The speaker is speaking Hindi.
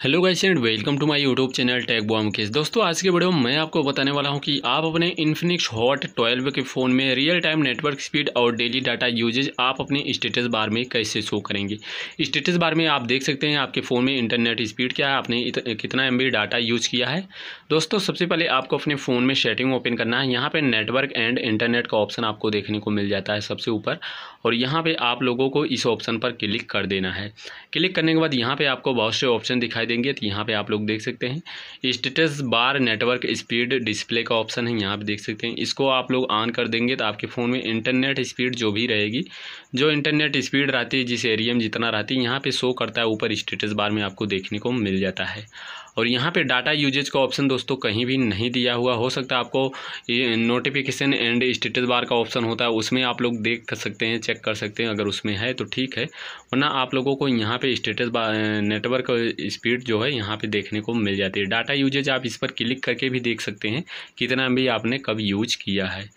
Hello guys and welcome to my YouTube channel tag bomb case दोस्तों, आज के वीडियो में मैं आपको बताने वाला हूँ कि आप अपने इन्फिनिक्स हॉट 12 के फ़ोन में रियल टाइम नेटवर्क स्पीड और डेली डाटा यूजेज आप अपने स्टेटस बार में कैसे शो करेंगे? स्टेटस बार में आप देख सकते हैं आपके फ़ोन में इंटरनेट स्पीड क्या है, आपने कितना एमबी डाटा यूज़ किया है। दोस्तों, सबसे पहले आपको अपने फ़ोन में सेटिंग ओपन करना है। यहाँ पर नेटवर्क एंड इंटरनेट का ऑप्शन आपको देखने को मिल जाता है सबसे ऊपर। और यहाँ पर आप लोगों को इस ऑप्शन पर क्लिक कर देना है। क्लिक करने के बाद यहाँ पर आपको बहुत से ऑप्शन दिखाई देंगे तो यहाँ पे आप लोग देख सकते हैं। Status bar network speed display का ऑप्शन है, यहाँ पे देख सकते हैं। इसको आप लोग ऑन कर देंगे तो आपके फ़ोन में इंटरनेट स्पीड जो भी रहेगी, जो इंटरनेट स्पीड रहती है, जिस एरिया में जितना रहती है, यहाँ पर शो करता है ऊपर स्टेटस बार में आपको देखने को मिल जाता है। और यहाँ पे डाटा यूजेज का ऑप्शन दोस्तों कहीं भी नहीं दिया हुआ। हो सकता है आपको ये नोटिफिकेशन एंड स्टेटस बार का ऑप्शन होता है, उसमें आप लोग देख सकते हैं चेक कर सकते हैं, अगर उसमें है तो ठीक है। वरना आप लोगों को यहाँ पे स्टेटस बार नेटवर्क स्पीड जो है, यहाँ पे देखने को मिल जाती है। डाटा यूजेज आप इस पर क्लिक करके भी देख सकते हैं, कितना भी आपने कब यूज़ किया है।